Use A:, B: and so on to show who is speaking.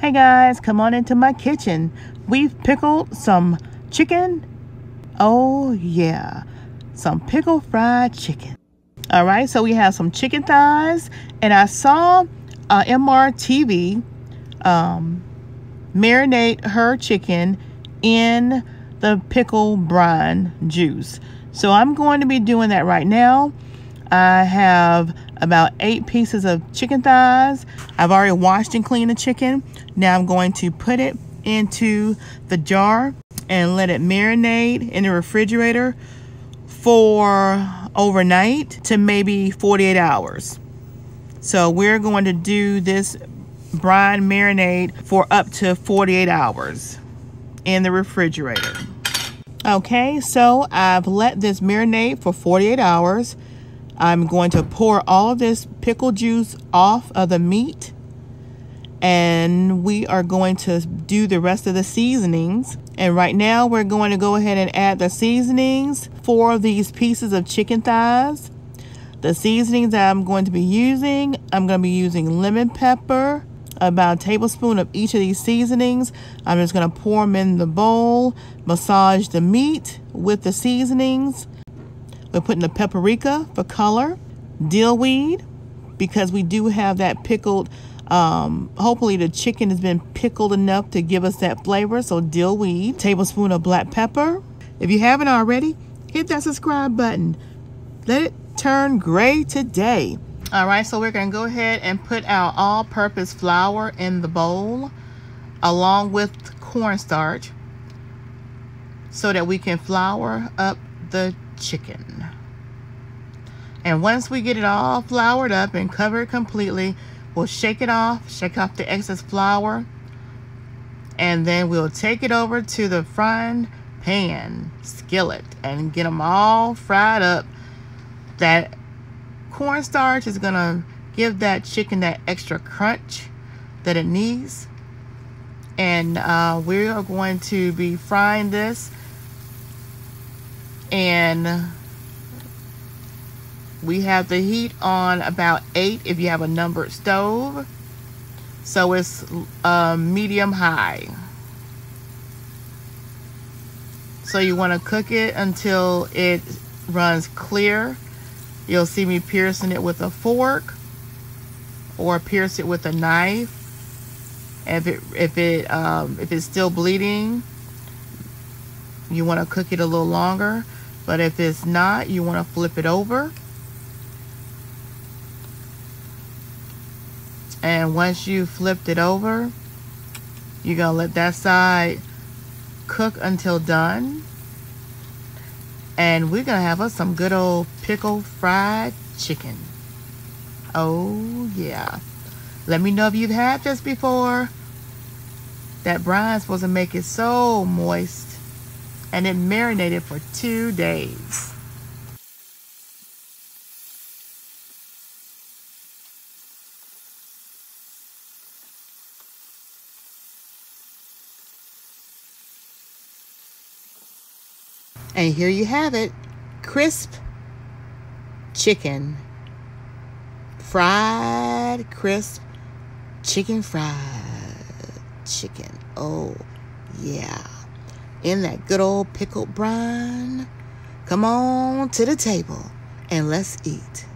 A: Hey guys, come on into my kitchen. We've pickled some chicken. Oh yeah, some pickle fried chicken. All right, so we have some chicken thighs and I saw uh, MRTV um, marinate her chicken in the pickle brine juice. So I'm going to be doing that right now. I have about eight pieces of chicken thighs. I've already washed and cleaned the chicken. Now I'm going to put it into the jar and let it marinate in the refrigerator for overnight to maybe 48 hours. So we're going to do this brine marinade for up to 48 hours in the refrigerator. Okay, so I've let this marinate for 48 hours. I'm going to pour all of this pickle juice off of the meat and we are going to do the rest of the seasonings. And right now we're going to go ahead and add the seasonings for these pieces of chicken thighs. The seasonings that I'm going to be using, I'm going to be using lemon pepper, about a tablespoon of each of these seasonings. I'm just going to pour them in the bowl, massage the meat with the seasonings. We're putting the paprika for color, dill weed, because we do have that pickled um, hopefully the chicken has been pickled enough to give us that flavor. So dill weed, tablespoon of black pepper. If you haven't already, hit that subscribe button. Let it turn gray today. All right, so we're gonna go ahead and put our all-purpose flour in the bowl along with cornstarch so that we can flour up the chicken. And once we get it all floured up and covered completely, We'll shake it off, shake off the excess flour, and then we'll take it over to the frying pan skillet and get them all fried up. That cornstarch is gonna give that chicken that extra crunch that it needs. And uh, we are going to be frying this and we have the heat on about 8 if you have a numbered stove. So it's uh, medium high. So you want to cook it until it runs clear. You'll see me piercing it with a fork or pierce it with a knife. If it if it um, if it's still bleeding, you want to cook it a little longer. But if it's not, you want to flip it over. And once you flipped it over, you're to let that side cook until done. And we're to have us some good old pickle fried chicken. Oh, yeah. Let me know if you've had this before. That brine's supposed to make it so moist. And it marinated for two days. And here you have it crisp chicken. Fried, crisp chicken fried chicken. Oh, yeah. In that good old pickled brine. Come on to the table and let's eat.